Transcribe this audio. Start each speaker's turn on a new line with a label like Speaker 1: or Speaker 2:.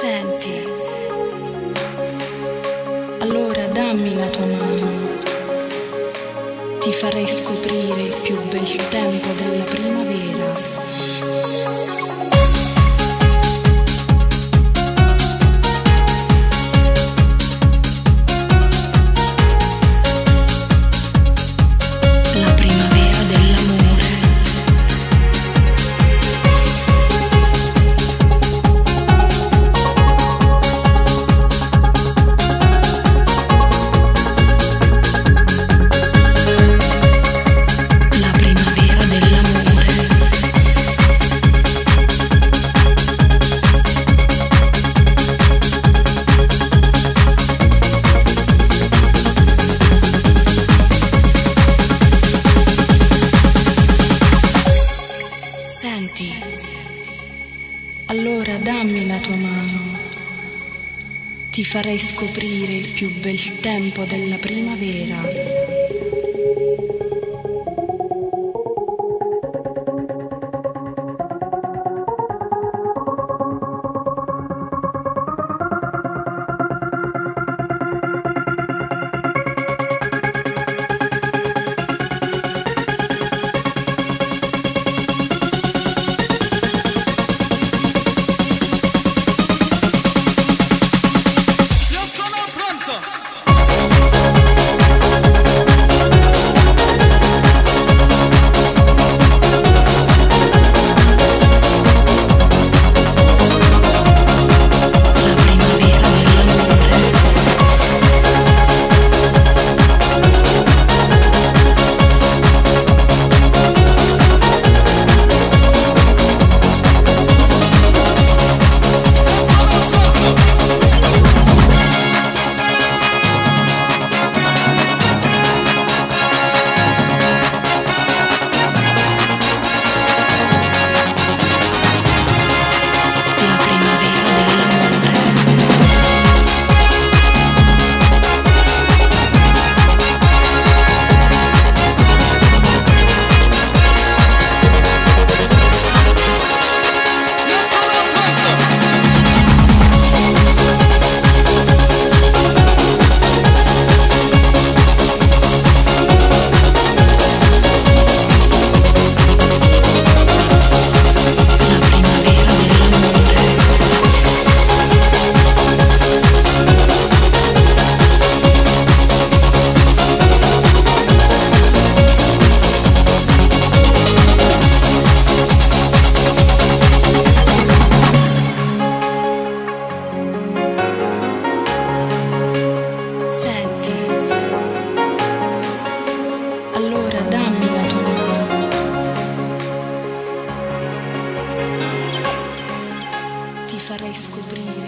Speaker 1: Senti, allora dammi la tua mano, ti farei scoprire il più bel tempo della primavera. Senti, allora dammi la tua mano, ti farei scoprire il più bel tempo della primavera. Ti farei